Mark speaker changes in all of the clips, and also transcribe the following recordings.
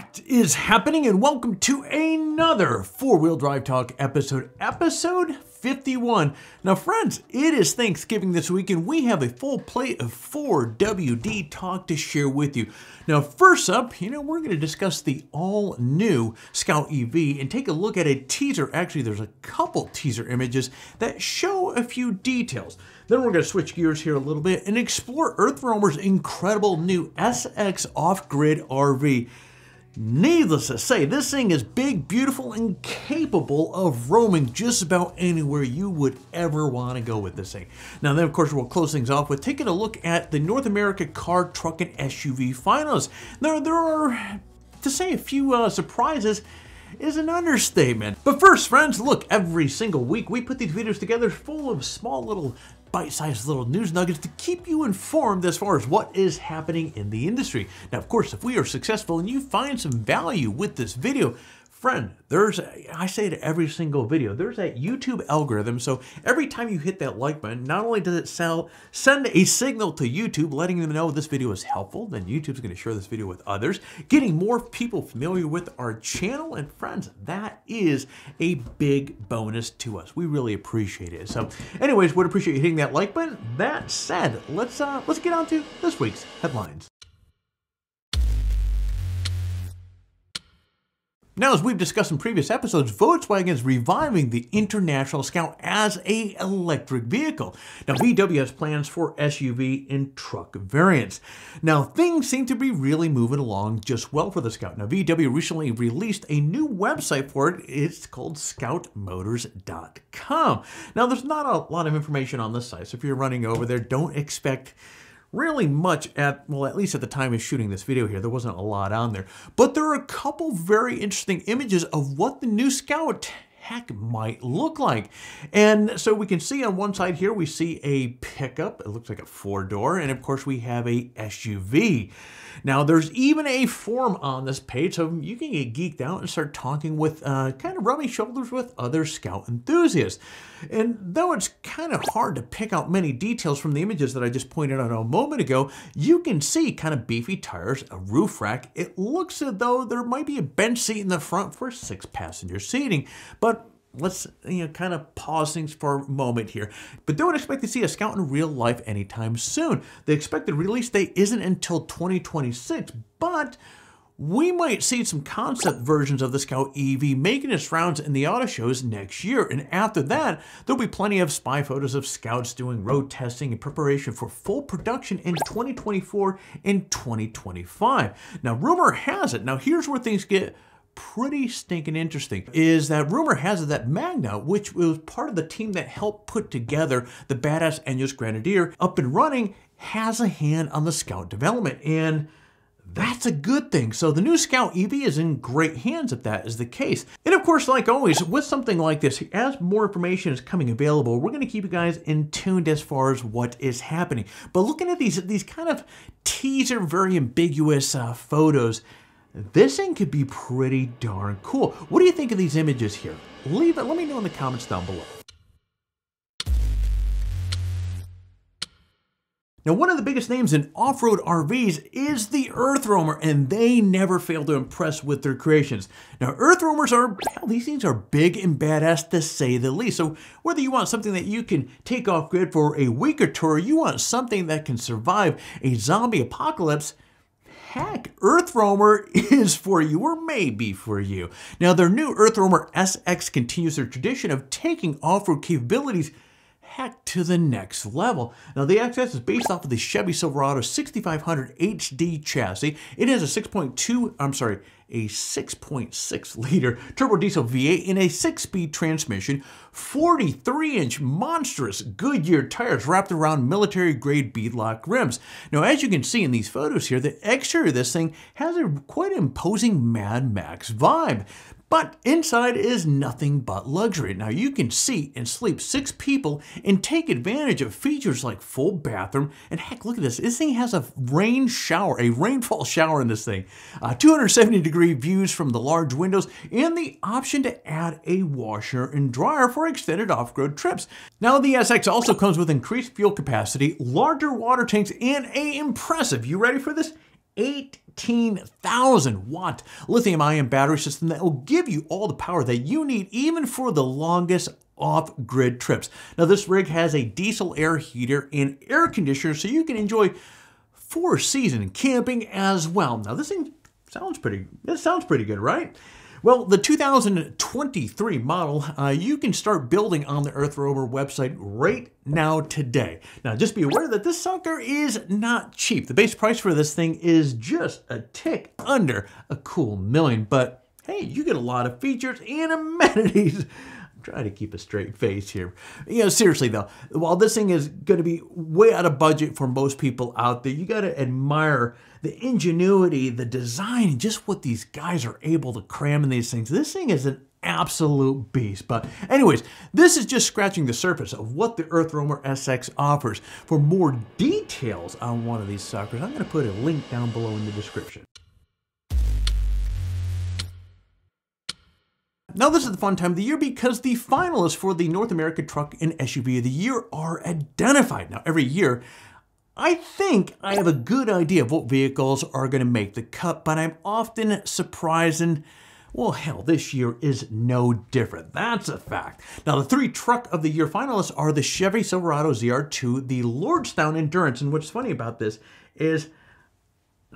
Speaker 1: What is happening? And welcome to another four wheel drive talk episode, episode 51. Now, friends, it is Thanksgiving this week, and we have a full plate of 4WD talk to share with you. Now, first up, you know, we're going to discuss the all new Scout EV and take a look at a teaser. Actually, there's a couple teaser images that show a few details. Then we're going to switch gears here a little bit and explore EarthRoamer's incredible new SX off grid RV. Needless to say, this thing is big, beautiful, and capable of roaming just about anywhere you would ever want to go with this thing. Now then, of course, we'll close things off with taking a look at the North America Car, Truck, and SUV finals. Now, there are, to say a few uh, surprises, is an understatement. But first, friends, look, every single week we put these videos together full of small little bite-sized little news nuggets to keep you informed as far as what is happening in the industry. Now, of course, if we are successful and you find some value with this video, friend, there's, I say to every single video, there's that YouTube algorithm. So every time you hit that like button, not only does it sell, send a signal to YouTube letting them know this video is helpful, then YouTube's going to share this video with others, getting more people familiar with our channel. And friends, that is a big bonus to us. We really appreciate it. So anyways, would appreciate you hitting that like button. That said, let's, uh, let's get on to this week's headlines. Now, as we've discussed in previous episodes, Volkswagen is reviving the International Scout as a electric vehicle. Now, VW has plans for SUV and truck variants. Now, things seem to be really moving along just well for the Scout. Now, VW recently released a new website for it. It's called scoutmotors.com. Now, there's not a lot of information on this site, so if you're running over there, don't expect really much at, well, at least at the time of shooting this video here, there wasn't a lot on there. But there are a couple very interesting images of what the new Scout heck might look like. And so we can see on one side here, we see a pickup. It looks like a four door. And of course we have a SUV. Now there's even a form on this page, so you can get geeked out and start talking with, uh, kind of rubbing shoulders with other Scout enthusiasts. And though it's kind of hard to pick out many details from the images that I just pointed out a moment ago, you can see kind of beefy tires, a roof rack. It looks as though there might be a bench seat in the front for six passenger seating, but let's you know kind of pause things for a moment here. But don't expect to see a Scout in real life anytime soon. The expected release date isn't until 2026, but we might see some concept versions of the Scout EV making its rounds in the auto shows next year. And after that, there'll be plenty of spy photos of Scouts doing road testing in preparation for full production in 2024 and 2025. Now, rumor has it, now here's where things get pretty stinking interesting is that rumor has it that Magna, which was part of the team that helped put together the badass Ineos Grenadier up and running, has a hand on the Scout development. And that's a good thing. So the new Scout EV is in great hands if that is the case. And of course, like always, with something like this, as more information is coming available, we're going to keep you guys in tuned as far as what is happening. But looking at these, these kind of teaser, very ambiguous uh, photos, this thing could be pretty darn cool. What do you think of these images here? Leave it, let me know in the comments down below. Now, one of the biggest names in off-road RVs is the EarthRoamer, and they never fail to impress with their creations. Now, EarthRoamers are, well, these things are big and badass to say the least. So whether you want something that you can take off-grid for a week or two, or you want something that can survive a zombie apocalypse, heck, EarthRoamer is for you or may be for you. Now, their new EarthRoamer SX continues their tradition of taking off-road capabilities heck to the next level. Now the XS is based off of the Chevy Silverado 6500 HD chassis. It has a 6.2, I'm sorry, a 6.6 liter turbo diesel V8 in a 6-speed transmission, 43-inch monstrous Goodyear tires wrapped around military-grade beadlock rims. Now, as you can see in these photos here, the exterior of this thing has a quite imposing Mad Max vibe. But inside is nothing but luxury. Now you can seat and sleep six people and take advantage of features like full bathroom. And heck, look at this. This thing has a rain shower, a rainfall shower in this thing. Uh, 270 degree views from the large windows and the option to add a washer and dryer for extended off-road trips. Now the SX also comes with increased fuel capacity, larger water tanks, and a impressive, you ready for this? 18,000 watt lithium ion battery system that will give you all the power that you need even for the longest off-grid trips. Now this rig has a diesel air heater and air conditioner so you can enjoy four season camping as well. Now this thing sounds pretty, this sounds pretty good, right? Well, the 2023 model, uh, you can start building on the EarthRoamer website right now today. Now, just be aware that this sucker is not cheap. The base price for this thing is just a tick under a cool million, but hey, you get a lot of features and amenities try to keep a straight face here. You know, seriously though, while this thing is going to be way out of budget for most people out there, you got to admire the ingenuity, the design, just what these guys are able to cram in these things. This thing is an absolute beast. But anyways, this is just scratching the surface of what the Earth Roamer SX offers. For more details on one of these suckers, I'm going to put a link down below in the description. Now this is the fun time of the year because the finalists for the North America Truck and SUV of the Year are identified. Now every year, I think I have a good idea of what vehicles are going to make the cut, but I'm often surprised and well, hell, this year is no different. That's a fact. Now, the three Truck of the Year finalists are the Chevy Silverado ZR2, the Lordstown Endurance, and what's funny about this is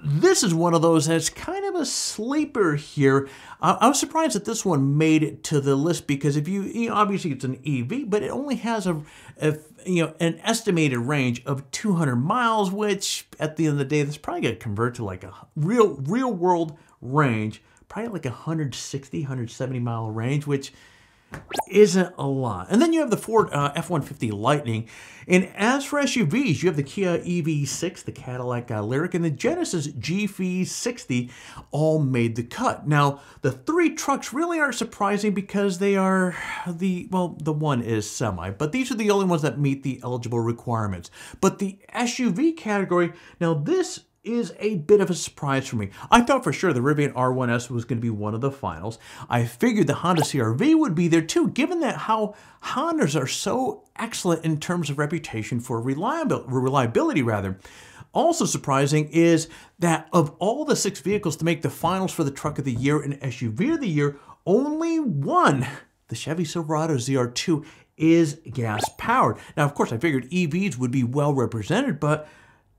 Speaker 1: this is one of those that's kind of a sleeper here. I was surprised that this one made it to the list because if you, you know, obviously it's an EV, but it only has a, a, you know an estimated range of 200 miles, which at the end of the day, that's probably to convert to like a real real world range, probably like a 160, 170 mile range, which isn't a lot. And then you have the Ford uh, F-150 Lightning. And as for SUVs, you have the Kia EV6, the Cadillac uh, Lyriq, and the Genesis GV60 all made the cut. Now, the three trucks really aren't surprising because they are the, well, the one is semi, but these are the only ones that meet the eligible requirements. But the SUV category, now this is a bit of a surprise for me. I thought for sure the Rivian R1S was going to be one of the finals. I figured the Honda CRV would be there too, given that how Hondas are so excellent in terms of reputation for reliability, reliability rather. Also surprising is that of all the six vehicles to make the finals for the Truck of the Year and SUV of the Year, only one, the Chevy Silverado ZR2, is gas powered. Now, of course, I figured EVs would be well represented, but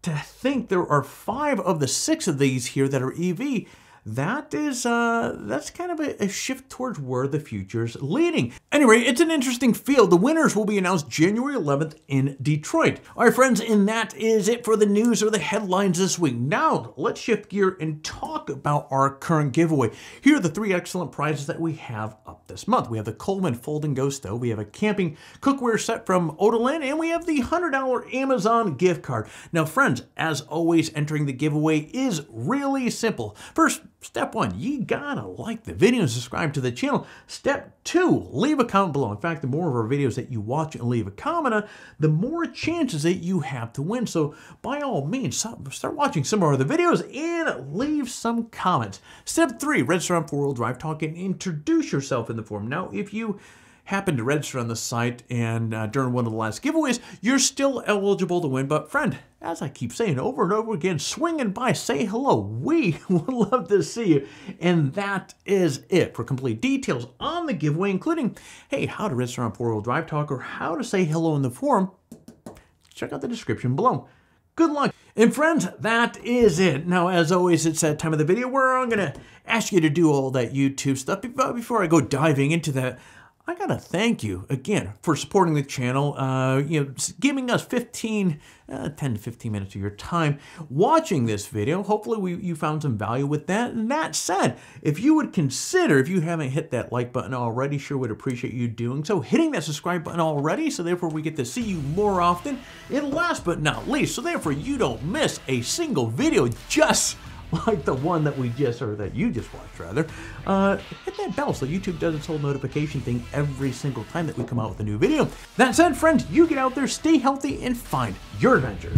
Speaker 1: to think there are five of the six of these here that are EV that is uh, that's kind of a, a, shift towards where the future's leading. Anyway, it's an interesting field. The winners will be announced January 11th in Detroit. All right, friends, and that is it for the news or the headlines this week. Now, let's shift gear and talk about our current giveaway. Here are the three excellent prizes that we have up this month. We have the Coleman Folding Go stove, we have a camping cookware set from Odoland, and we have the $100 Amazon gift card. Now, friends, as always, entering the giveaway is really simple. First, Step one, you gotta like the video and subscribe to the channel. Step two, leave a comment below. In fact, the more of our videos that you watch and leave a comment on, the more chances that you have to win. So by all means, start watching some of the videos and leave some comments. Step three, register on 4 Drive Talk and introduce yourself in the forum. Now, if you happen to register on the site and uh, during one of the last giveaways, you're still eligible to win. But friend, as I keep saying over and over again, swinging by, say hello. We would love to see you. And that is it. For complete details on the giveaway, including, hey, how to register on four-wheel Drive Talk or how to say hello in the forum, check out the description below. Good luck. And friends, that is it. Now, as always, it's that time of the video where I'm going to ask you to do all that YouTube stuff. But Before I go diving into that, I gotta thank you again for supporting the channel. Uh, you know, giving us 15, uh, 10 to 15 minutes of your time watching this video. Hopefully, we, you found some value with that. And that said, if you would consider, if you haven't hit that like button already, sure would appreciate you doing so. Hitting that subscribe button already, so therefore we get to see you more often. And last but not least, so therefore you don't miss a single video. Just like the one that we just, or that you just watched rather, uh, hit that bell so YouTube does its whole notification thing every single time that we come out with a new video. That said, friends, you get out there, stay healthy, and find your adventure.